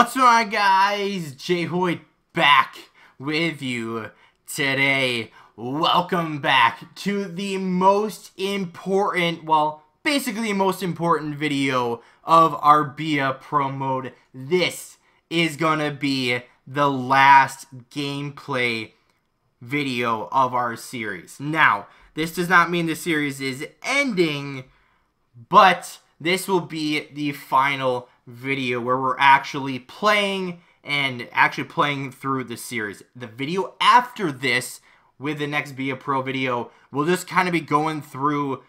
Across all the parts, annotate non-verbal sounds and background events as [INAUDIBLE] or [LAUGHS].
What's going on guys? Jay Hoyt back with you today. Welcome back to the most important, well, basically the most important video of our Be a Pro Mode. This is gonna be the last gameplay video of our series. Now, this does not mean the series is ending, but this will be the final video where we're actually playing and actually playing through the series. The video after this, with the next Be a Pro video, will just kind of be going through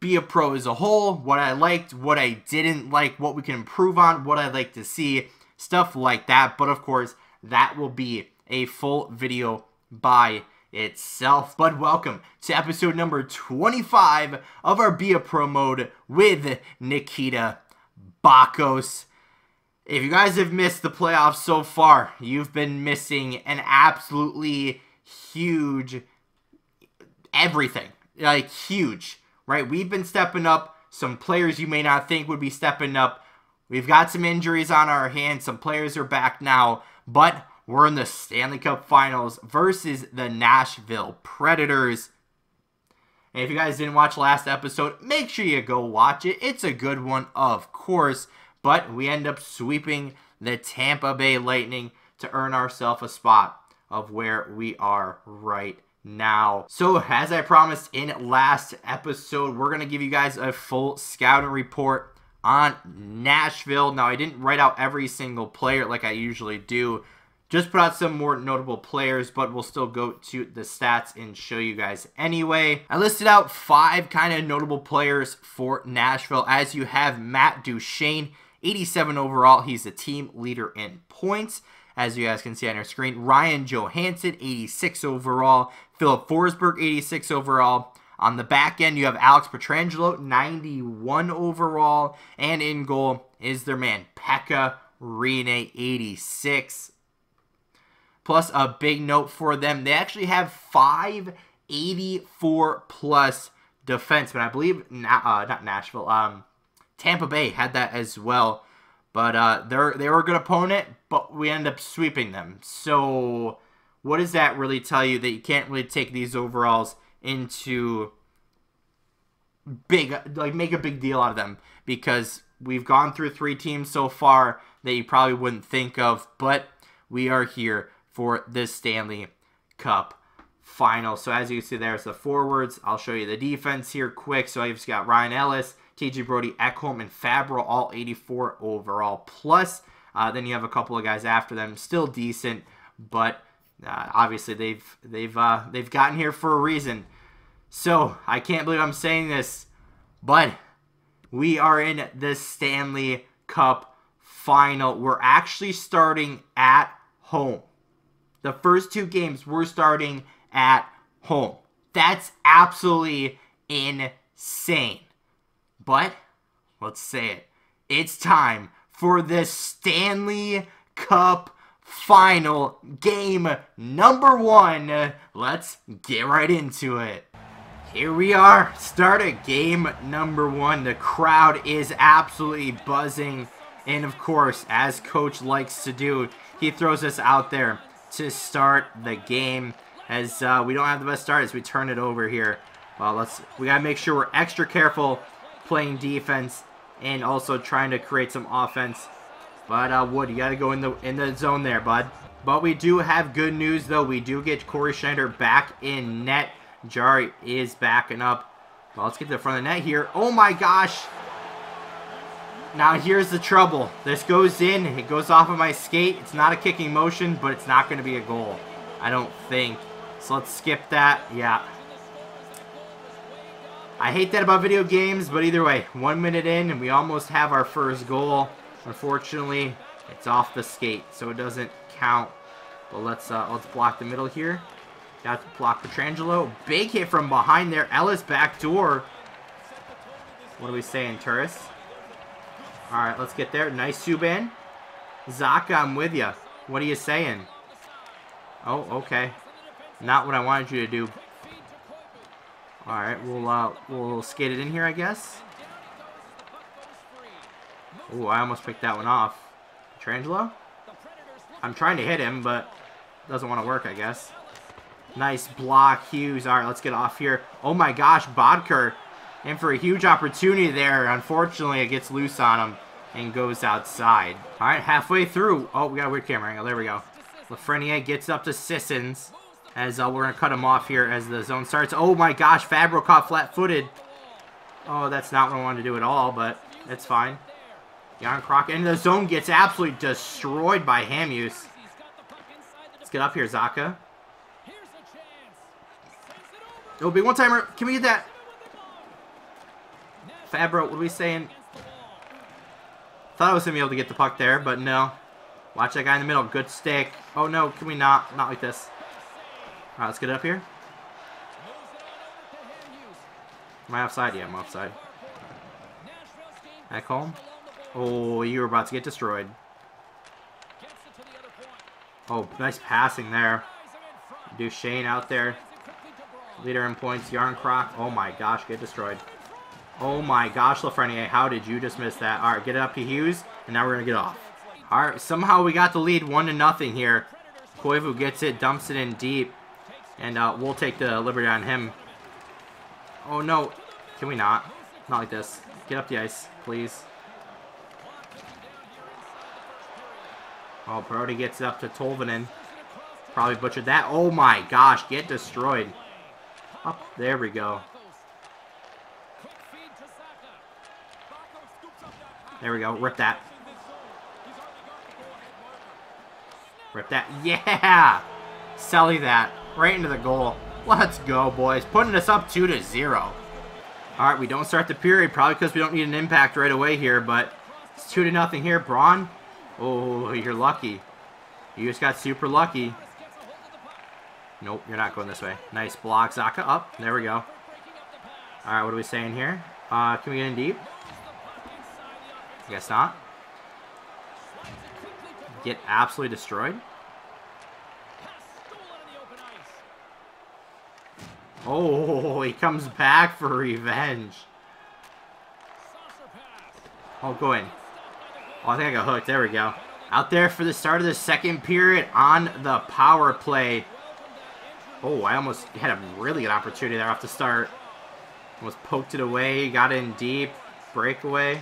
Be a Pro as a whole, what I liked, what I didn't like, what we can improve on, what I'd like to see, stuff like that. But of course, that will be a full video by itself. But welcome to episode number 25 of our Be a Pro mode with Nikita Bakos. If you guys have missed the playoffs so far, you've been missing an absolutely huge everything. Like, huge, right? We've been stepping up. Some players you may not think would be stepping up. We've got some injuries on our hands. Some players are back now. But we're in the Stanley Cup Finals versus the Nashville Predators. And if you guys didn't watch last episode, make sure you go watch it. It's a good one, of course. But we end up sweeping the Tampa Bay Lightning to earn ourselves a spot of where we are right now. So, as I promised in last episode, we're going to give you guys a full scouting report on Nashville. Now, I didn't write out every single player like I usually do just put out some more notable players, but we'll still go to the stats and show you guys anyway. I listed out five kind of notable players for Nashville, as you have Matt Duchene, 87 overall. He's the team leader in points, as you guys can see on your screen. Ryan Johansen, 86 overall. Filip Forsberg, 86 overall. On the back end, you have Alex Pietrangelo, 91 overall. And in goal is their man, Pekka Rinne, 86 Plus, a big note for them, they actually have five 84 plus defensemen. I believe, uh, not Nashville, um, Tampa Bay had that as well. But uh, they're they were a good opponent, but we end up sweeping them. So, what does that really tell you? That you can't really take these overalls into big, like make a big deal out of them because we've gone through three teams so far that you probably wouldn't think of, but we are here for this Stanley Cup final. So as you can see, there's the forwards. I'll show you the defense here quick. So I've got Ryan Ellis, TJ Brodie, Ekholm, and Fabbro, all 84 overall plus. Uh, then you have a couple of guys after them, still decent, but uh, obviously they've they've uh, they've gotten here for a reason. So I can't believe I'm saying this, but we are in the Stanley Cup final. We're actually starting at home. The first two games we're starting at home. That's absolutely insane. But let's say it. It's time for the Stanley Cup final game number one. Let's get right into it. Here we are, start of game number one. The crowd is absolutely buzzing. And of course, as coach likes to do, he throws us out there to start the game as uh, we don't have the best start as we turn it over here. Well, let's we gotta make sure we're extra careful playing defense and also trying to create some offense. But uh, Wood, you gotta go in the in the zone there, bud. But we do have good news though. We do get Cory Schneider back in net. Jarry is backing up. Well, let's get to the front of the net here. Oh my gosh! Now here's the trouble. This goes in, it goes off of my skate. It's not a kicking motion, but it's not going to be a goal. I don't think. So let's skip that. Yeah. I hate that about video games, but either way, one minute in and we almost have our first goal. Unfortunately, it's off the skate, so it doesn't count. But let's uh, let's block the middle here. Got to block Pietrangelo. Big hit from behind there. Ellis back door. What are we saying, Turris? Alright, let's get there. Nice Subban. Zacha, I'm with you. What are you saying? Oh, okay. Not what I wanted you to do. Alright, we'll, uh, we'll skate it in here, I guess. Oh, I almost picked that one off. Trangelo? I'm trying to hit him, but doesn't want to work, I guess. Nice block, Hughes. All right, let's get off here. Oh my gosh, Boedker in for a huge opportunity there. Unfortunately, it gets loose on him and goes outside. All right, halfway through. Oh, we got a weird camera angle. There we go. Lafreniere gets up to Sissons as uh, we're going to cut him off here as the zone starts. Oh my gosh, Fabbro caught flat-footed. Oh, that's not what I wanted to do at all, but it's fine. Järnkrok, and the zone gets absolutely destroyed by Hamhuis. Let's get up here, Zacha. It'll be one-timer. Can we get that? Eh, Fabbro, what are we saying? Thought I was going to be able to get the puck there, but no. Watch that guy in the middle. Good stick. Oh, no. Can we not? Not like this. All right, let's get it up here. Am I offside? Yeah, I'm offside. Back home. Oh, you were about to get destroyed. Oh, nice passing there. Duchene out there. Leader in points, Järnkrok. Oh my gosh, get destroyed. Oh my gosh, Lafreniere, how did you just miss that? All right, get it up to Hughes, and now we're going to get off. All right, somehow we got the lead, one to nothing here. Koivu gets it, dumps it in deep, and uh, we'll take the liberty on him. Oh no, can we not? Not like this. Get up the ice, please. Oh, Brodie gets it up to Tolvanen. Probably butchered that. Oh my gosh, get destroyed. Up, there we go. There we go. Rip that. Rip that. Yeah! Selly that. Right into the goal. Let's go, boys. Putting us up 2 to 0. Alright, we don't start the period, probably because we don't need an impact right away here, but it's 2 to nothing here. Braun. Oh, you're lucky. You just got super lucky. Nope, you're not going this way. Nice block. Zacha up. There we go. Alright, what are we saying here? Uh, can we get in deep? Guess not. Get absolutely destroyed. Oh, he comes back for revenge. Oh, go in. Oh, I think I got hooked. There we go. Out there for the start of the second period on the power play. Oh, I almost had a really good opportunity there off the start. Almost poked it away, got in deep, breakaway.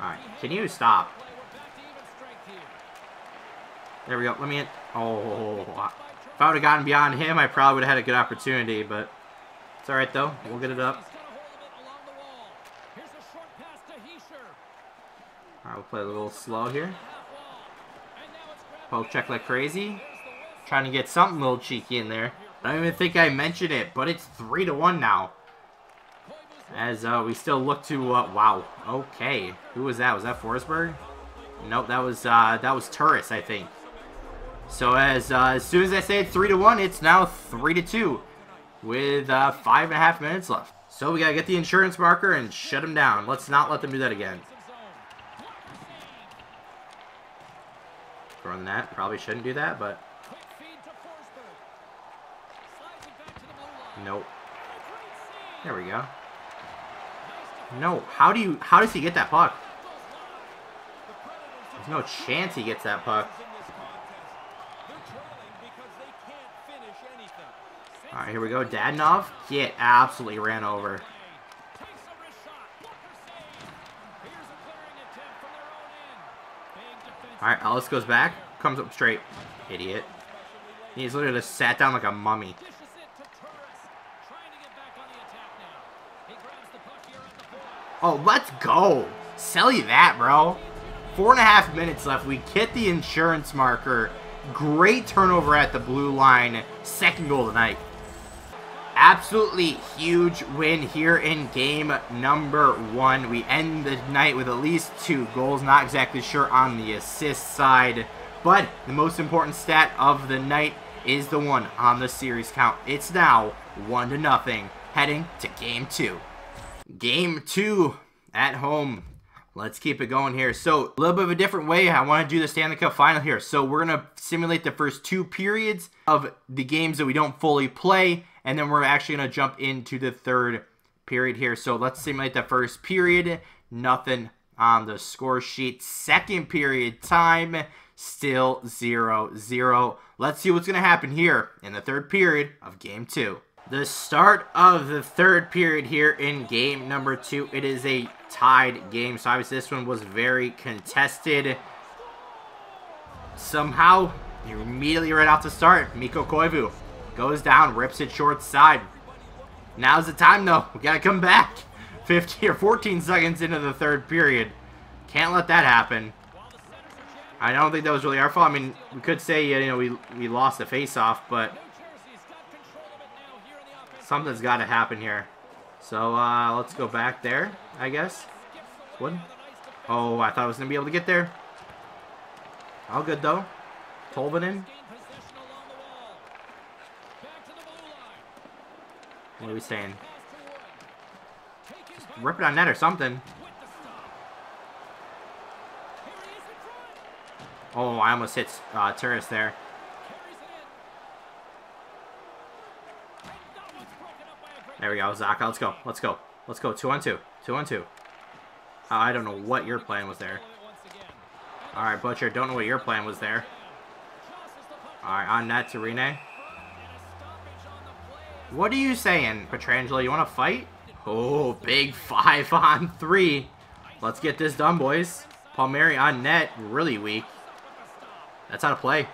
Alright, can you stop? There we go. Let me in. Oh, if I would have gotten beyond him, I probably would have had a good opportunity, but it's alright though. We'll get it up. Alright, we'll play a little slow here. Poke check like crazy. Trying to get something a little cheeky in there. I don't even think I mentioned it, but it's 3 to 1 now. As uh, we still look to, uh, wow, okay. Who was that? Was that Forsberg? Nope, that was, uh, that was Turris, I think. So as, uh, as soon as I say it's 3 to 1, it's now 3 to 2 with uh, five and a half minutes left. So we gotta get the insurance marker and shut them down. Let's not let them do that again. Throwing that, probably shouldn't do that, but Nope. There we go. No, how do you, how does he get that puck? There's no chance he gets that puck. Alright, here we go. Dadonov get absolutely ran over. Alright, Ellis goes back. Comes up straight. Idiot. He's literally just sat down like a mummy. Oh, let's go. Sell you that, bro. Four and a half minutes left. We get the insurance marker. Great turnover at the blue line. Second goal tonight. Absolutely huge win here in game number one. We end the night with at least two goals. Not exactly sure on the assist side. But the most important stat of the night is the one on the series count. It's now one to nothing heading to game two. Game two at home. Let's keep it going here. So, a little bit of a different way. I want to do the Stanley Cup final here. So, we're going to simulate the first two periods of the games that we don't fully play. And then we're actually going to jump into the third period here. So, let's simulate the first period. Nothing on the score sheet. Second period time, still 0-0. Let's see what's going to happen here in the third period of game two. The start of the third period here in game number two. It is a tied game, so obviously this one was very contested. Somehow, immediately right off the start, Mikko Koivu goes down, rips it short side. Now's the time, though. We got to come back. [LAUGHS] 15 or 14 seconds into the third period. Can't let that happen. I don't think that was really our fault. I mean, we could say, you know, we, we lost the face-off, but something's got to happen here. So, uh, let's go back there, I guess. What? Oh, I thought I was going to be able to get there. All good, though. Tolvanen. What are we saying? Just rip it on net or something. Oh, I almost hit uh, Turris there. There we go, Zacha. Let's go. Let's go. Let's go. Two on two. Two on two. Uh, I don't know what your plan was there. All right, Butcher. Don't know what your plan was there. All right, on net to Rinne. What are you saying, Pietrangelo? You want to fight? Oh, big five [LAUGHS] on three. Let's get this done, boys. Palmieri on net, really weak. That's how to play.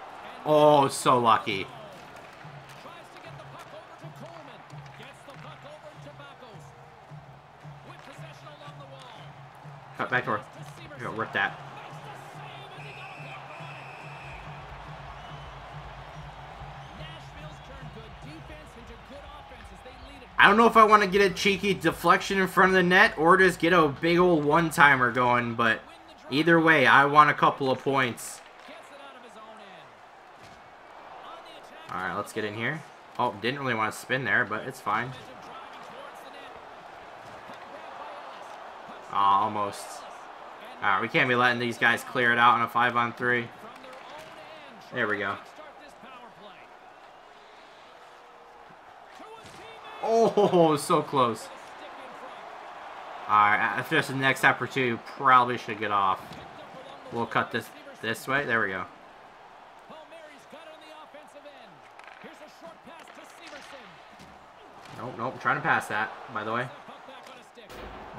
Oh, so lucky. Cut back door. Go, rip that. I don't know if I want to get a cheeky deflection in front of the net or just get a big old one-timer going, but either way, I want a couple of points. Alright, let's get in here. Oh, didn't really want to spin there, but it's fine. Oh, almost. We can't be letting these guys clear it out on a 5 on 3. There we go. Oh, [LAUGHS] so close. Alright, if there's the next opportunity, probably should get off. We'll cut this this way. There we go. Nope, nope. I'm trying to pass that, by the way.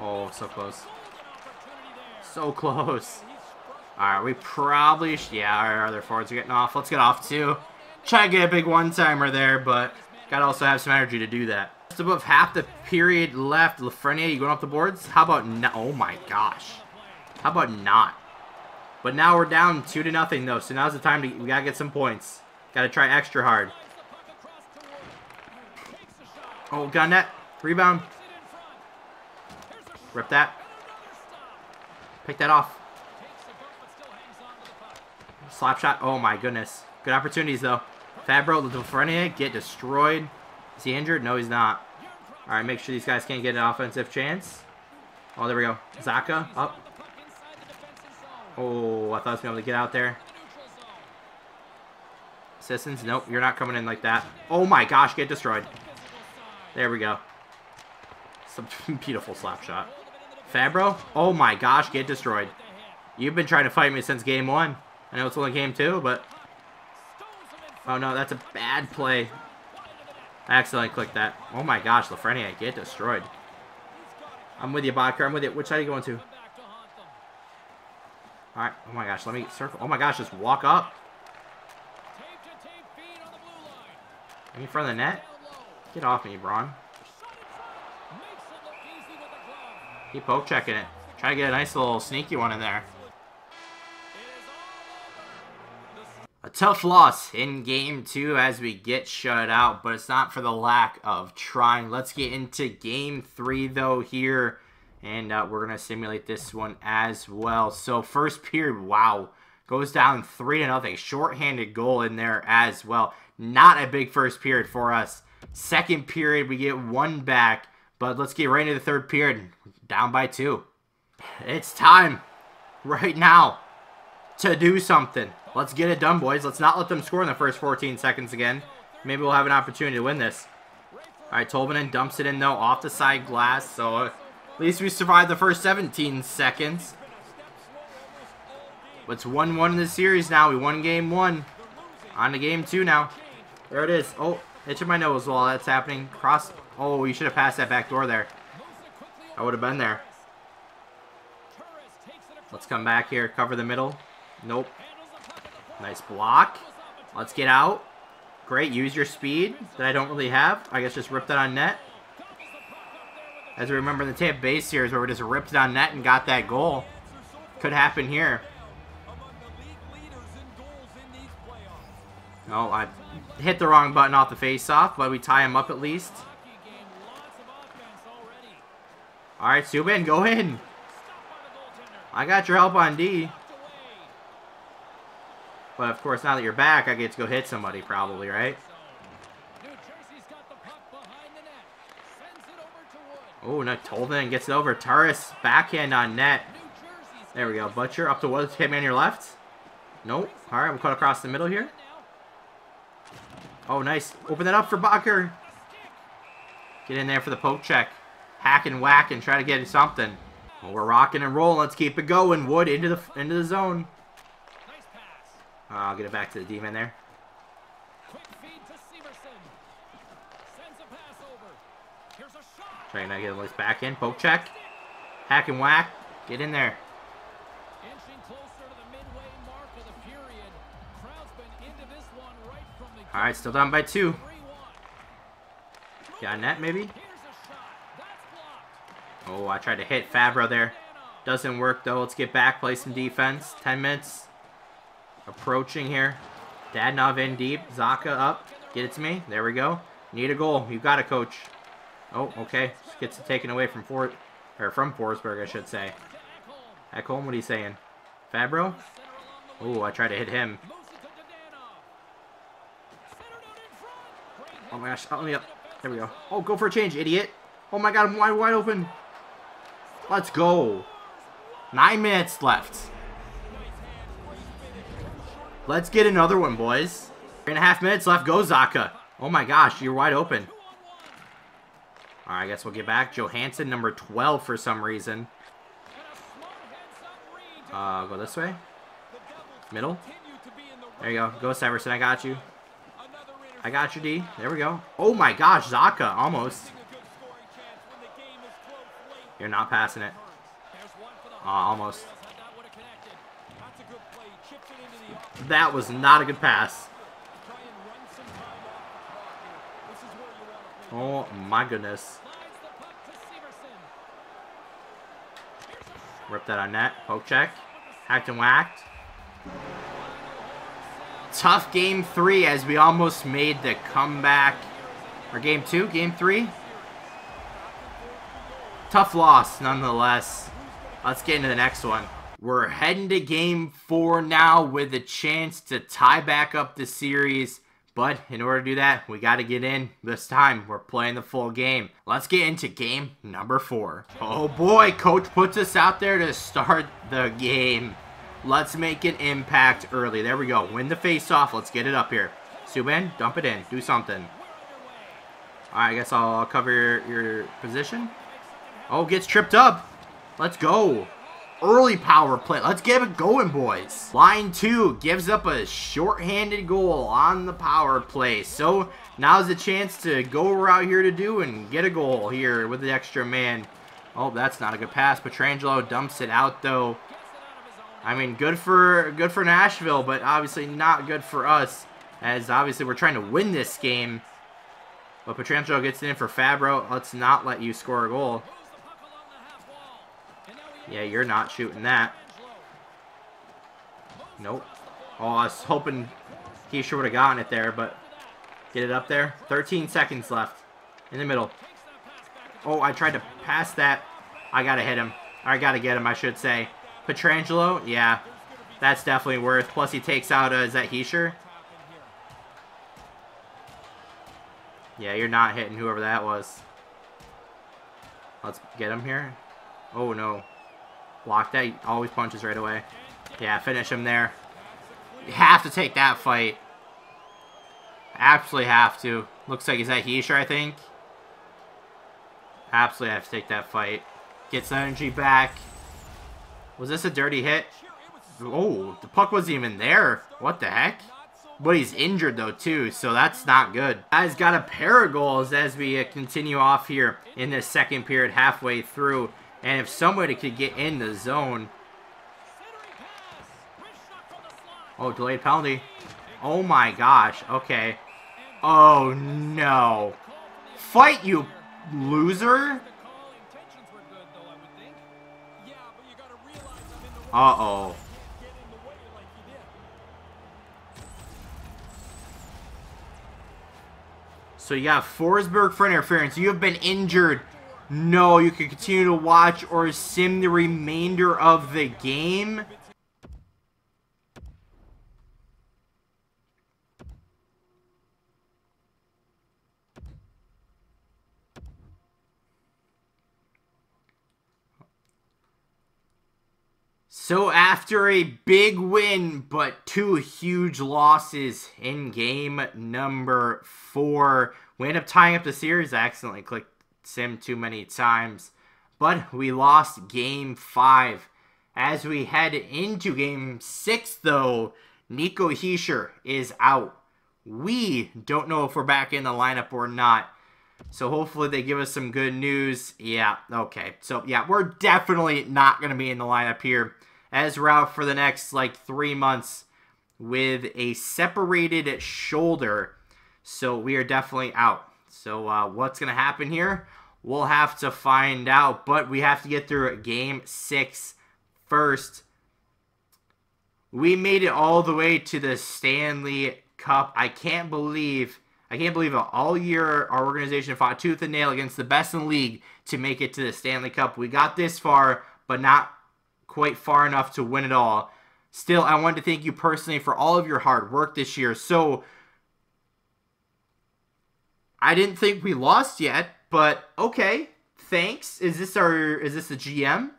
Oh, so close. So close. Alright, we probably. Yeah, our other forwards are getting off. Let's get off, too. Try to get a big one-timer there, but... Gotta also have some energy to do that. Just above half the period left. Lafreniere, you going off the boards? How about no? Oh my gosh. How about not? But now we're down two to nothing though. So now's the time to we gotta get some points. Gotta try extra hard. Oh, got net. Rebound. Rip that. Pick that off. Slap shot. Oh my goodness. Good opportunities though. Fabbro, Lafreniere get destroyed. Is he injured? No, he's not. All right, make sure these guys can't get an offensive chance. Oh, there we go. Zacha, up. Oh, I thought I was going to be able to get out there. Sissons, nope, you're not coming in like that. Oh my gosh, get destroyed. There we go. Some [LAUGHS] beautiful slap shot. Fabbro, oh my gosh, get destroyed. You've been trying to fight me since game one. I know it's only game two, but Oh no, that's a bad play. I accidentally clicked that. Oh my gosh, Lafreniere, get destroyed. I'm with you, Boedker. I'm with you. Which side are you going to? Alright. Oh my gosh, let me circle. Oh my gosh, just walk up. In front of the net? Get off me, Braun. Keep poke checking it. Try to get a nice little sneaky one in there. A tough loss in game two as we get shut out, but it's not for the lack of trying. Let's get into game three, though, here, and uh, we're going to simulate this one as well. So, first period, wow, goes down 3 to nothing. Shorthanded goal in there as well. Not a big first period for us. Second period, we get one back, but let's get right into the third period. Down by two. It's time right now to do something. Let's get it done, boys. Let's not let them score in the first 14 seconds again. Maybe we'll have an opportunity to win this. All right, Tolvanen dumps it in, though, off the side glass. So at least we survived the first 17 seconds. It's 1-1 in the series now. We won game one. On to game two now. There it is. Oh, itching my nose while that's happening. Cross. Oh, you should have passed that back door there. I would have been there. Let's come back here. Cover the middle. Nope. Nice block. Let's get out. Great. Use your speed that I don't really have. I guess just rip that on net. As we remember in the Tampa Bay series where we just ripped it on net and got that goal. Could happen here. Oh, I hit the wrong button off the face-off, but we tie him up at least. Alright, Subban, go in. I got your help on D. But of course, now that you're back, I get to go hit somebody probably, right? Oh, no, Tolvin gets it over. Turris, backhand on net. There we go. Butcher up to Woods. Hit me on your left. Nope. All right, we'll cut across the middle here. Oh, nice. Open that up for Bakker. Get in there for the poke check. Hack and whack and try to get something. Well, we're rocking and rolling. Let's keep it going. Wood into the into the zone. Uh, I'll get it back to the demon there. Trying to get a back in. Poke check. Hack and whack. Get in there. All right, still down by two. Got net, maybe? Oh, I tried to hit Fabbro there. Doesn't work, though. Let's get back, play some defense. 10 minutes. Approaching here. Dadonov in deep. Zacha up. Get it to me. There we go. Need a goal. You got it, coach. Oh, okay. Gets it taken away from Fort, or from Forsberg, I should say. Ekholm, what are you saying? Fabbro? Oh, I tried to hit him. Oh my gosh, let me up. There we go. Oh, go for a change, idiot. Oh my god, I'm wide, wide open. Let's go. Nine minutes left. Let's get another one, boys. Three and a half minutes left. Go, Zacha. Oh my gosh, you're wide open. Alright, I guess we'll get back. Johansen, number 12 for some reason. Uh, go this way. Middle. There you go. Go, Severson. I got you. I got you, D. There we go. Oh my gosh, Zacha. almost. You're not passing it. Uh, almost. That was not a good pass. Oh my goodness. Rip that on net. Poke check. Hacked and whacked. Tough game three as we almost made the comeback. Or game two? Game three? Tough loss nonetheless. Let's get into the next one. We're heading to game four now with a chance to tie back up the series. But in order to do that, we got to get in. This time, we're playing the full game. Let's get into game number four. Oh boy, coach puts us out there to start the game. Let's make an impact early. There we go. Win the face-off. Let's get it up here. Subban, dump it in. Do something. Alright, I guess I'll cover your, your position. Oh, gets tripped up. Let's go. Early power play. Let's get it going, boys. Line 2 gives up a short-handed goal on the power play. So, now's the chance to go out here to do and get a goal here with the extra man. Oh, that's not a good pass. Pietrangelo dumps it out, though. I mean, good for good for Nashville, but obviously not good for us, as obviously we're trying to win this game. But Pietrangelo gets it in for Fabbro. Let's not let you score a goal. Yeah, you're not shooting that. Nope. Oh, I was hoping sure would have gotten it there, but get it up there. 13 seconds left. In the middle. Oh, I tried to pass that. I got to hit him. I got to get him, I should say. Pietrangelo, yeah. That's definitely worth. Plus he takes out, uh, is that Hischier? Yeah, you're not hitting whoever that was. Let's get him here. Oh, no. Block that. He always punches right away. Yeah, finish him there. You have to take that fight. Absolutely have to. Looks like, is that Hischier, I think? Absolutely have to take that fight. Gets energy back. Was this a dirty hit? Oh, the puck wasn't even there. What the heck? But he's injured though too, so that's not good. Guys got a pair of goals as we continue off here in the second period halfway through. And if somebody could get in the zone. Oh, delayed penalty. Oh my gosh. Okay. Oh no. Fight you loser. Uh-oh. So you got Forsberg for interference. You have been injured. No, you can continue to watch or sim the remainder of the game. So after a big win, but two huge losses in game number four, we end up tying up the series. I accidentally clicked sim too many times. But we lost game five. As we head into game six, though, Nico Hischier is out. We don't know if we're back in the lineup or not. So hopefully they give us some good news. Yeah, okay. So yeah, we're definitely not going to be in the lineup here as we're out for the next like three months with a separated shoulder. So we are definitely out. So uh, what's going to happen here? We'll have to find out. But we have to get through game six first. We made it all the way to the Stanley Cup. I can't believe, I can't believe it. All year our organization fought tooth and nail against the best in the league to make it to the Stanley Cup. We got this far, but not quite far enough to win it all. Still, I want to thank you personally for all of your hard work this year. So, I didn't think we lost yet, but okay. Thanks. Is this our? Is this the GM?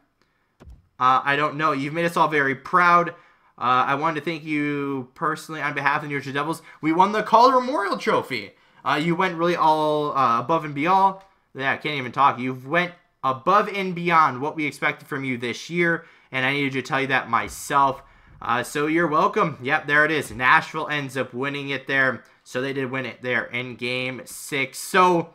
Uh, I don't know. You've made us all very proud. Uh, I wanted to thank you personally on behalf of the New Jersey Devils. We won the Calder Memorial Trophy. Uh, you went really all uh, above and beyond. Yeah, I can't even talk. You went above and beyond what we expected from you this year and I needed to tell you that myself. Uh, so you're welcome. Yep, there it is. Nashville ends up winning it there. So they did win it there in game six. So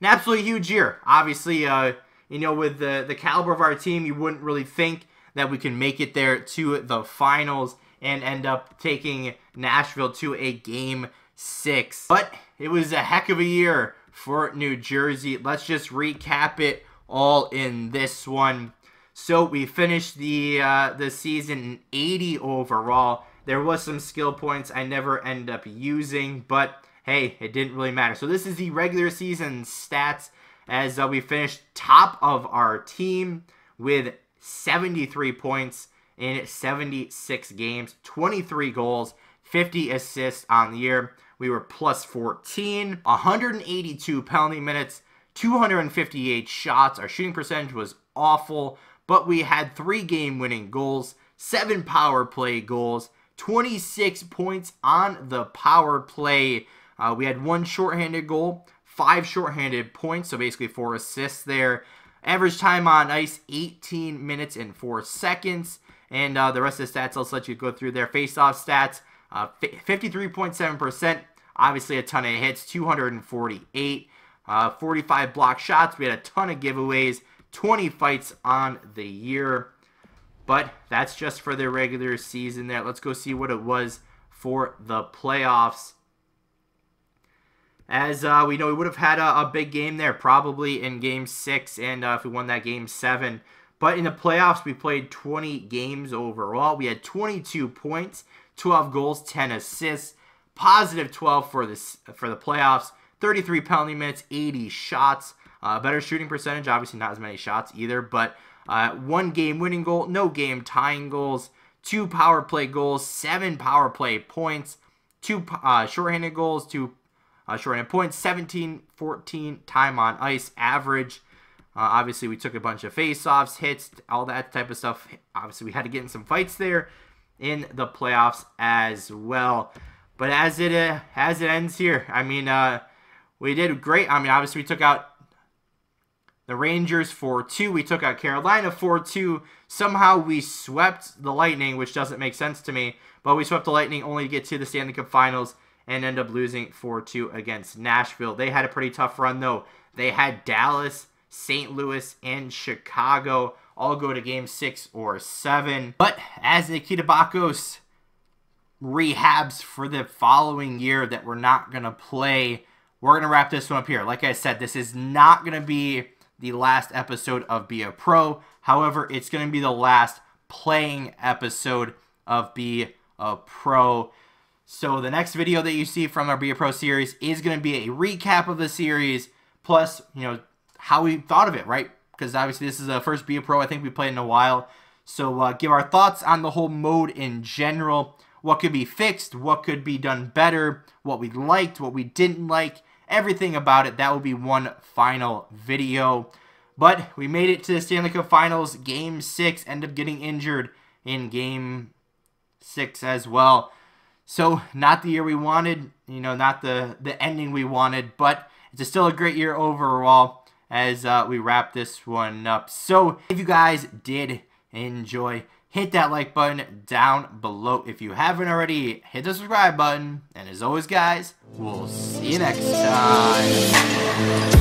an absolutely huge year. Obviously, uh, you know, with the, the caliber of our team, you wouldn't really think that we can make it there to the finals and end up taking Nashville to a game six. But it was a heck of a year for New Jersey. Let's just recap it all in this one. So we finished the uh, the season 80 overall. There was some skill points I never end up using, but hey, it didn't really matter. So this is the regular season stats as uh, we finished top of our team with 73 points in 76 games, 23 goals, 50 assists on the year. We were plus 14, 182 penalty minutes, 258 shots. Our shooting percentage was awful but we had three game winning goals, seven power play goals, 26 points on the power play. Uh, we had one shorthanded goal, five shorthanded points, so basically four assists there. Average time on ice, 18 minutes and 4 seconds. And uh, the rest of the stats, I'll let you go through their face-off stats. 53.7%, uh, obviously a ton of hits, 248. Uh, 45 block shots. We had a ton of giveaways. 20 fights on the year. But that's just for the regular season there. Let's go see what it was for the playoffs. As uh, we know, we would have had a, a, big game there, probably in Game 6, and uh, if we won that Game 7. But in the playoffs, we played 20 games overall. We had 22 points, 12 goals, 10 assists, positive 12 for, this, for the playoffs, 33 penalty minutes, 80 shots. Uh, better shooting percentage, obviously not as many shots either, but uh, one game winning goal, no game tying goals, two power play goals, seven power play points, two uh, shorthanded goals, two uh, shorthanded points, 17 14 time on ice average. Uh, obviously, we took a bunch of face-offs, hits, all that type of stuff. Obviously, we had to get in some fights there in the playoffs as well. But as it uh, as it ends here, I mean, uh, we did great. I mean, obviously, we took out the Rangers 4-2. We took out Carolina 4-2. Somehow we swept the Lightning, which doesn't make sense to me. But we swept the Lightning only to get to the Stanley Cup Finals and end up losing 4-2 against Nashville. They had a pretty tough run, though. They had Dallas, St. Louis, and Chicago all go to game six or seven. But as Nikita Bakos rehabs for the following year that we're not going to play, we're going to wrap this one up here. Like I said, this is not going to be the last episode of Be a Pro. However, it's going to be the last playing episode of Be a Pro. So the next video that you see from our Be a Pro series is going to be a recap of the series, plus, you know, how we thought of it, right? Because obviously this is the first Be a Pro I think we played in a while. So uh, give our thoughts on the whole mode in general. What could be fixed, what could be done better, what we liked, what we didn't like, everything about it. That will be one final video. But we made it to the Stanley Cup Finals. Game 6, end up getting injured in Game 6 as well. So, not the year we wanted, you know, not the, the ending we wanted, but it's a still a great year overall as uh, we wrap this one up. So, if you guys did enjoy, hit that like button down below. If you haven't already, hit the subscribe button. And as always, guys, we'll see you next time.